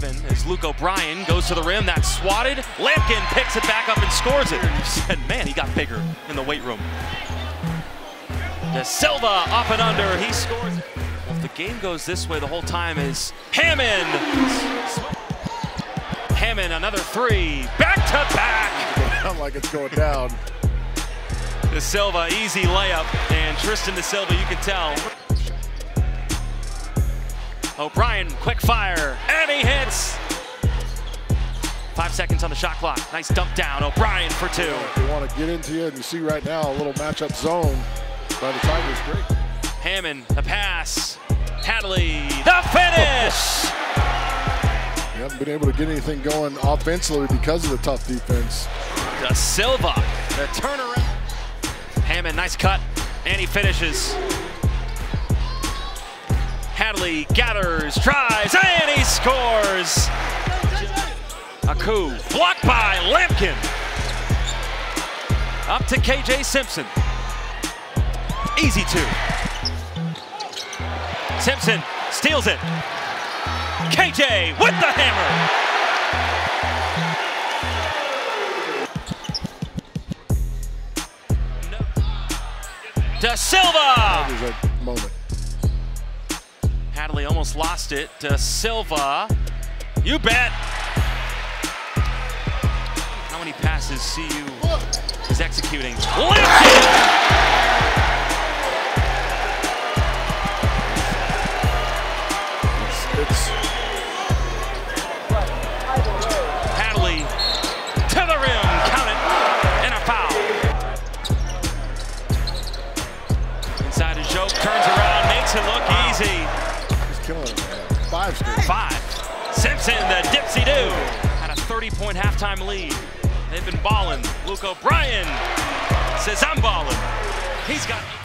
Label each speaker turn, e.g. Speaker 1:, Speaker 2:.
Speaker 1: Hammond as Luke O'Brien goes to the rim. That's swatted. Lampkin picks it back up and scores it. You said, man, he got bigger in the weight room. Da Silva up and under. He scores. Well, if the game goes this way the whole time is Hammond. Hammond, another three. Back to back.
Speaker 2: Sound like it's going down.
Speaker 1: Da Silva, easy layup. And Tristan da Silva, you can tell. O'Brien, quick fire, and he hits. Five seconds on the shot clock. Nice dump down. O'Brien for two.
Speaker 2: They want to get into you, and you see right now a little matchup zone by the Tigers. Great.
Speaker 1: Hammond, the pass. Hadley, the finish.
Speaker 2: You haven't been able to get anything going offensively because of the tough defense.
Speaker 1: Da Silva, the turnaround. Hammond, nice cut, and he finishes. Hadley gathers, tries, and he scores. Aku blocked by Lampkin. Up to KJ Simpson. Easy two. Simpson steals it. KJ with the hammer. Da Silva.
Speaker 2: A moment.
Speaker 1: Hadley almost lost it. Da Silva. You bet. How many passes CU is executing? Lifted!
Speaker 2: It's, it's
Speaker 1: a 30-point halftime lead. They've been balling. Luke O'Brien says, I'm balling. He's got...